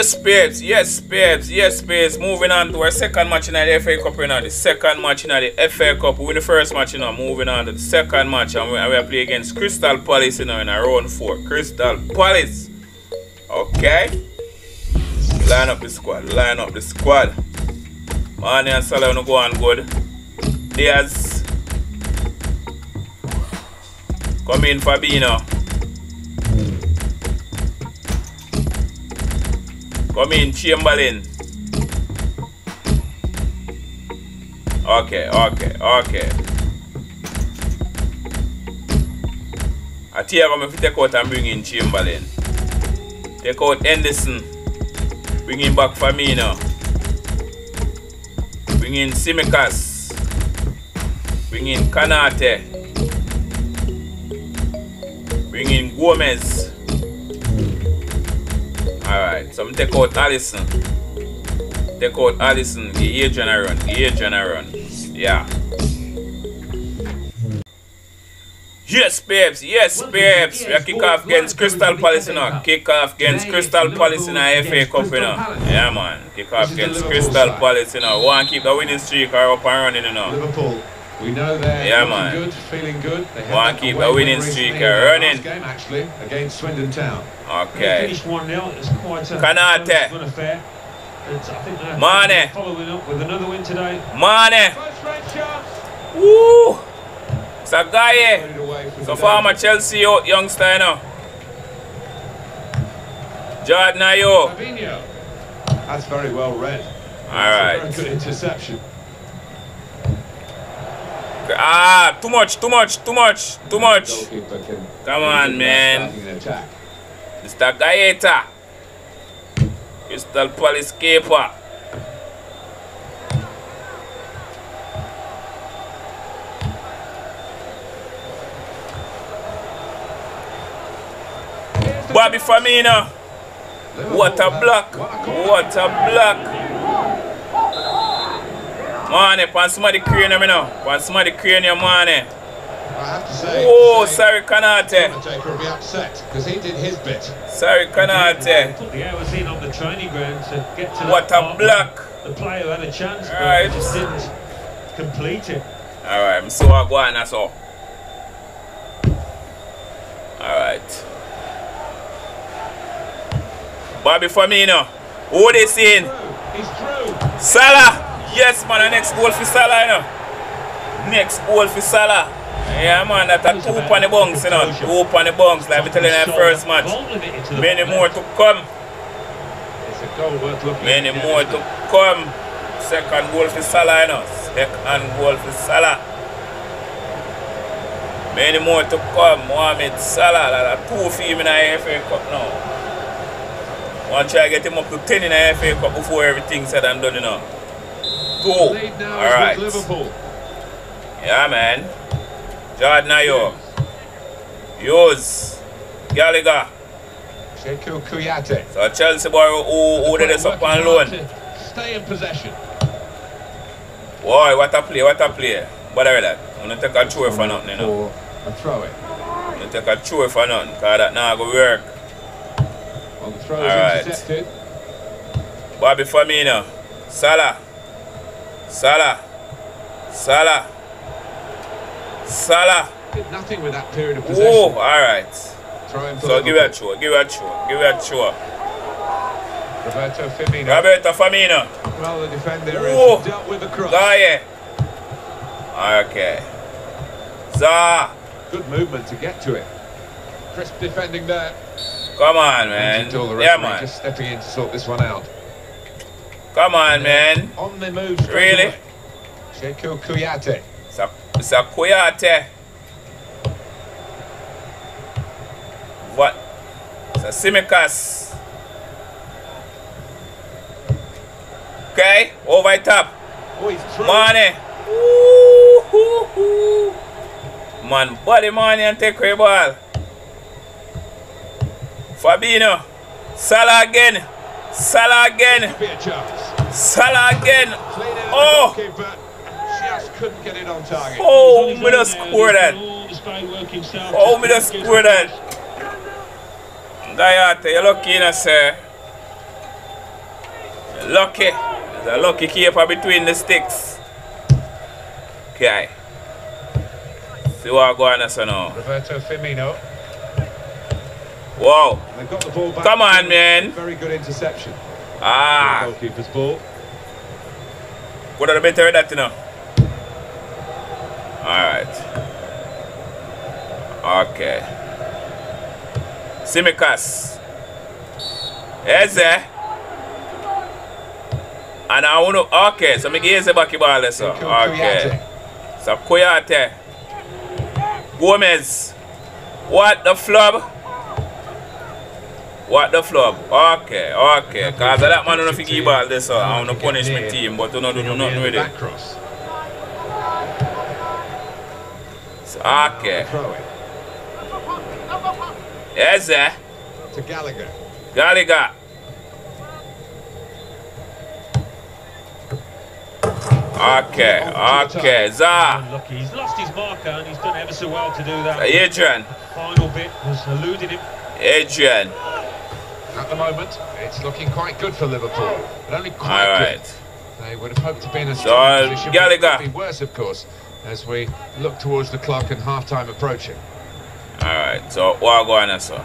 Yes, babes. Yes, babes. Yes, babes. Moving on to our second match in the FA Cup. You know, the second match in the FA Cup. We win the first match, you know. Moving on to the second match. And we, and we play against Crystal Palace, you know, in our round four. Crystal Palace. Okay. Line up the squad. Line up the squad. Mane and Salah no go on good. Diaz. Come in Fabinho. Come in Chamberlain. Okay, okay, okay. I tell you, I'm take out and bring in Chamberlain. Take out Henderson. Bring him back Firmino. Bring in Tsimikas. Bring in Kanate. Bring in Gomez. Alright, so I'm take out Alisson. Take out Alisson. Give Adrian a run. Give Adrian a run. Yeah. Yes, babes. Yes, babes. We are kick off against Crystal Palace, know. Kick off against Crystal Palace in a FA Cup, you know. Yeah, man. Kick off against Crystal Palace, know. Want keep the winning streak or up and running, you know. Liverpool. We know they're Yeah, man. good, feeling good. They Want to keep win winning streak in uh, their running. game actually against Swindon Town. Okay. Finished 1 0. It's quite a Konate. close run affair. It's, I think they're Mane. following up with another win today. Mane. First red chance. Woo. It's a guy eh? here. It So former. Chelsea yo- youngster, you know. Jordan Ayew. That's very well read. All Very right. good interception. Ah, too much, too much, too much, too much. Come on, man. Mr. Guaita. Crystal Palace keeper. Bobby Firmino. What a block. What a block. Mane, pan somebody crane me now. Pan somebody crane your Mane. I have to say. Oh, say sorry, Konate. Undertaker will be upset because he did his bit. Sorry, Konate. Put the hours in on the training ground to get to What that a block. The player had a chance, but Right. just didn't complete it. Alright, I'm so I go on, that's all. Alright. Bobby Firmino. Who they saying? Through. He's through. Salah! Yes, man, the next goal for Salah, you know. Next goal for Salah. Yeah, man, that's a two on the bunks, you know. Two on the bunks, like we telling you in the first match. Ball limited to the Many more to come. It's a goal worth Many more to come. Second goal for Salah, you know. Second goal for Salah. Many more to come. Mohamed Salah, a two for him in the FA Cup now. Want to try to get him up to 10 in the FA Cup before everything's said and done, you know. Two. The lead now is Alright. Liverpool. Yeah, man. Jordan Ayew. Yours. Gallagher. Cheikhou Kouyate. So Chelsea boy who, who did this up on loan. Stay in possession. Boy, what a play, what a play. Bother that. I'm gonna take a throw for nothing, you know. A throw it. I'm gonna take a throw for nothing, cause that now go work. Well, the throw is Alright. intercepted. Bobby Firmino. Salah. Salah. Salah. Salah. Did nothing with that period of possession. Throw in for So give it a throw, give it a throw, give it a throw. Roberto Firmino. Roberto Firmino. Well, the defender Whoa. has dealt with the cross. Guy. Okay. Za. Good movement to get to it. Crisp defending there. Come on, man. Yeah, man. just stepping in to sort this one out. Come on, man. On the move Really? Cheikhou Kouyate. It's a, it's Kouyate. What? It's a Tsimikas. Okay, over the top. Oh, he's through. Money. Ooh, hoo, hoo. Man, body money and take away ball. Fabinho. Salah again. Salah again. Salah again. Clean it at Oh. the goalkeeper. Just couldn't get it on target. Oh, me just score that. All the spade working style Oh, me just score that. Gayate, you're lucky, you know, sir. Lucky. There's a lucky keeper between the sticks. Okay. See what going on so now. Roberto Firmino. Wow. They've got the ball back. Come on, man. Very good interception. Ah. Goalkeeper's ball. What are the better with that, you know? Alright. Okay. Tsimikas. Eze. And I want to. Okay, so me give Eze back the ball, there, so. Okay. So Kouyate. Gomez. What the flub? What the flub? Okay, okay. Cause that man don't give ball this so I want to punish my team, but you don't do nothing with it. Back cross. So, okay. Throw it Eze. to Gallagher. Gallagher. Okay, okay. Za. Unlucky. He's lost his marker and he's done ever so well to do that. Adrian. Final bit was eluding him. Adrian. At the moment, it's looking quite good for Liverpool, but only quite All good. They would have hoped to be in a So, strong position, but it could be worse, of course, as we look towards the clock and half-time approaching. Alright, so what going on, so?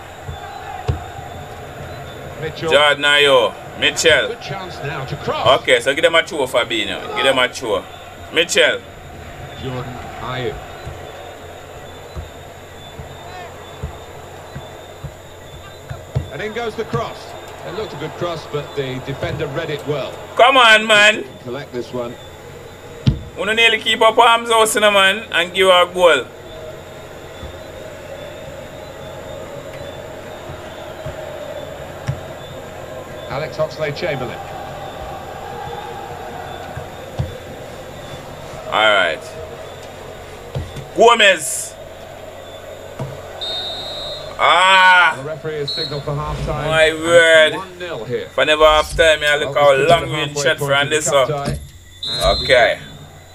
Mitchell, Jordan Ayew. Mitchell. good chance now to cross. Okay, so give them a chew, Fabinho. Give them a chew. Mitchell. Jordan Ayew. And in goes the cross. It looked a good cross, but the defender read it well. Come on, man. Collect this one. We don't nearly keep up arms house, you know, man, and give her a goal. Alex Oxlade-Chamberlain. Alright. Gomez. Ah. The referee has signalled for half-time. My word. 1-0 here. If I never have time, I look how long range halfway shot for and this up. we Okay.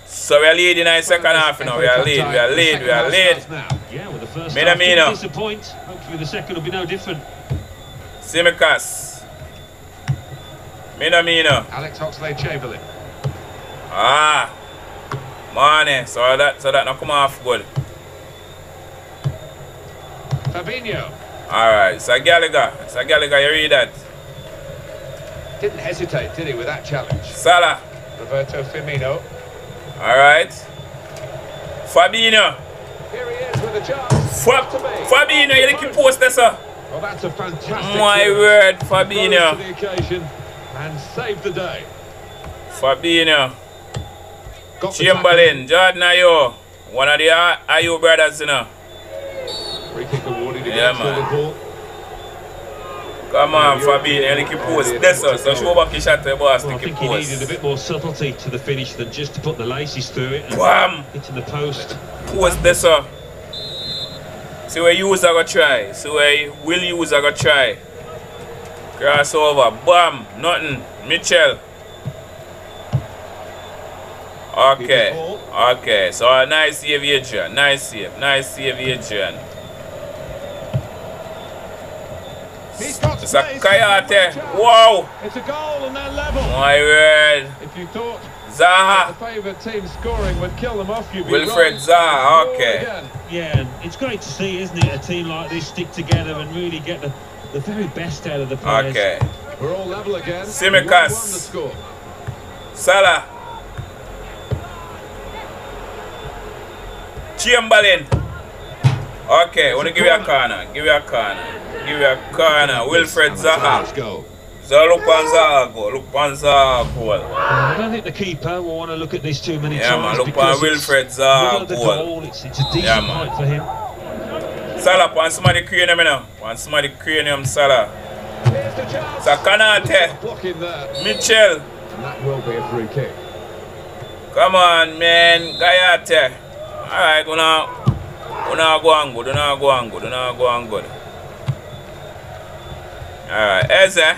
So we are leading in the second half now. We are lead, we are lead, we are lead. Now. Yeah, well, the first Mina half Mina. disappoint. Hopefully the second will be no different. Tsimikas. Mina Mina. Alex Oxlade-Chamberlain. Ah. Money. So that so that not come off good. Fabinho. Alright, so Gallagher. So Gallagher, you read that. Didn't hesitate, did he, with that challenge? Salah. Roberto Firmino. Alright. Fabinho. Here he is with a chance. Me. Fabinho, you keep post this, sir. Well, that's a fantastic My clearance. word, Fabinho. the occasion and saved the day. Fabinho. Got Chamberlain. Jordan Ayew. One of the Ayew brothers, you know. tackle. Free kick awarded Yeah, man. Come on, Fabinho. You keep post this, sir. So show back your shot to the boss. Well, I think he needed a bit more subtlety to the finish than just to put the laces through it and Wham. into the post. Post this, sir. See where you are gonna try. See where will you are gonna try. Crossover. Bam. Nothing. Mitchell. Okay. Okay. So a nice save, Adrian. Nice save. Nice save, Adrian. He's It's a space. Kayate. Wow. It's a goal and they're level. My word. If you thought Zaha. the favourite team scoring would kill them off, you'd be Wilfred wrong. Zaha, okay. Yeah, it's great to see, isn't it? A team like this stick together and really get the, the very best out of the players. Okay. We're all level again. Tsimikas. 1-1 the score. Salah. Chamberlain. Okay, want to give you a corner. Give you a corner. Give a corner. Wilfried Zaha. So look on Zaha go. Look on Zaha goal. I don't think the keeper will want to look at this too many Yeah, times. man, look on Wilfried Zaha goal. goal. It's, it's a decent Yeah, man. for him. Salah, want somebody cranium, you know. Want somebody cranium, Salah. Here's the chance. So Konate. Blocking there. Mitchell. And that will be a free kick. Come on, man. Gayate. Alright, we now, we now go on good. We now go on good. We now go on good. Alright, Eze.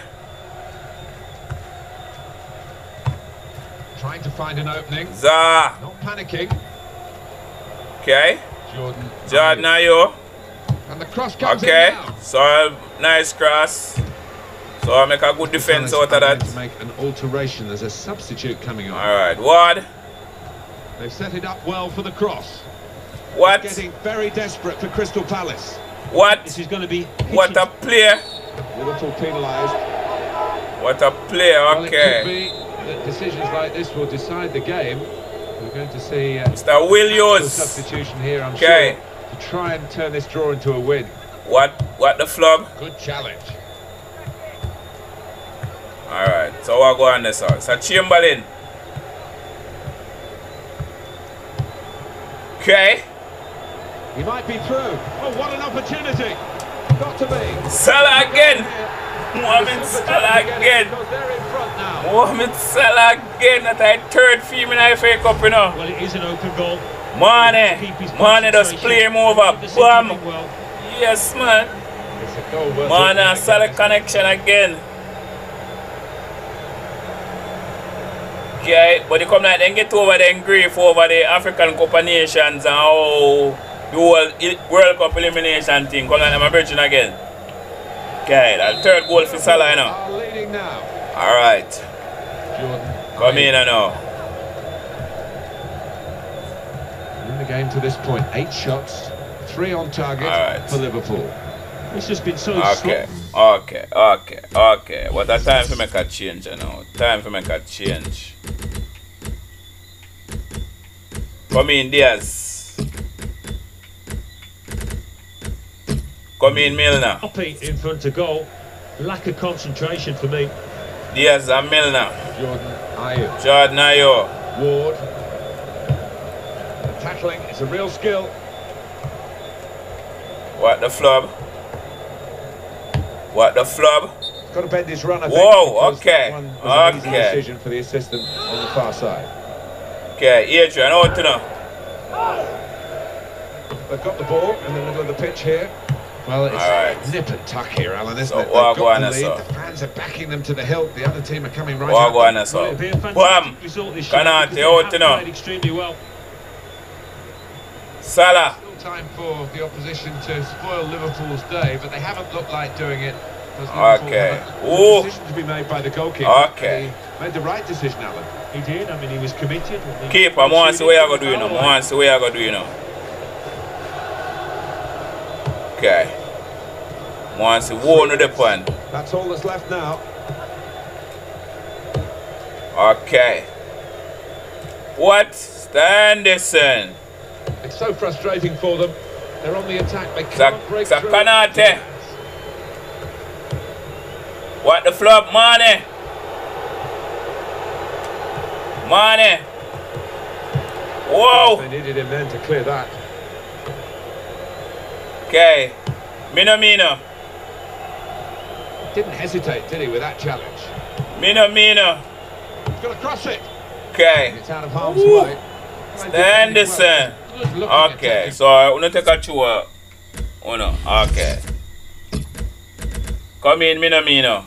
Trying to find an opening. Za. Not panicking. Okay. Jordan. Jordan Ayew. And the cross comes Okay. in now. So, nice cross. So I make a good defense out of Palace are going that. To make an alteration, there's a substitute coming on. Alright, Ward. They've set it up well for the cross. What? Getting very desperate for Crystal Palace. What? This is going to be. What a player. Liverpool penalised. What a Well, could okay. be that decisions like this will decide the game. We're going to see uh, Mr. Williams. substitution here, I'm Okay. sure, to try and turn this draw into a win. What? What the flog? Good challenge. Alright, so what go on this one? So Chamberlain. Okay. He might be through. Oh, what an opportunity! Salah again. Mohamed Salah time to get it, again. Because they're in front now. Mohamed Salah again. That's our third female in the FA Cup, you know. Well, it is an open goal. Mane. Mane concentration. play him over. Bam. Yes, man. It's a goal Mane and. Salah connection again. Okay, but they come like then get over then grief over the African Cup of Nations and how the whole World Cup elimination thing come on, I'm a virgin again. Okay, that third goal for Salah you know. Leading now. Alright, Jordan. come in you know. In the game to this point, eight shots, three on target right. for Liverpool. It's just been so Okay, okay, okay, okay. What a time for make a change you know. Time for make a change. Come in Diaz. Come in Milner. sloppy in front of goal. Lack of concentration for me. Diaz and Milner. Jordan Ayew. Jordan Ayew. Ward. The tackling is a real skill. What the flub? What the flub? Got to bend his run, I think. Whoa, because okay, that one was an easy decision for the assistant on the far side. Okay, Adrian, out to now. They've got the ball in the middle of the pitch here. Well, it's right. nip and tuck here, Alan, isn't So, it? They've got the lead. The fans are backing them to the hilt. The other team are coming right up. Well, so? it'd be a fantastic result this year Konate, because they out have to now. extremely well. Salah. Still time for the opposition to spoil Liverpool's day, but they haven't looked like doing it. Okay. Ooh. decision to be made by the goalkeeper. Okay. He made the right decision, Alan. He did. I mean, he was committed. Keep, I see what you going to do, you know. Oh, I want to see what you going to do, you know. Okay. To see what the point. That's all that's left now. Okay. What? Standison. It's so frustrating for them. They're on the attack. They can't Zak- break through. Zakanate. What the flop, Mane? Mane. Whoa. They needed him then to clear that. Okay. Minamino. Didn't hesitate, did he, with that challenge? Minamino. He's got to cross it. Okay. It's out of harm's Ooh. way. Anderson. Okay. So I want to take a chew. Oh no. Okay. Come in, Minamino.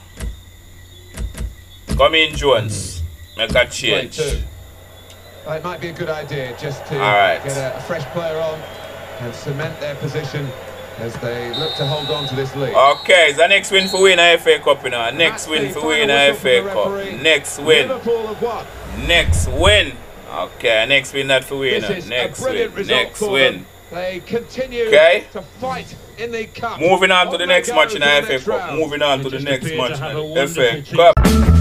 Come in, Jones. Make a change. It might be a good idea just to right. get a, a fresh player on and cement their position as they look to hold on to this lead. Okay, it's the next win for win a FA Cup, you know. Next win for final win a whistle FA from the Cup. Next win. Liverpool have won. Next win. Okay, next win not for win. This is Next win. Next win. They continue Okay. to fight in the cup. Moving on to the next match in to the the FA Cup. Moving on to the next match in a the FA wonderful team. Cup.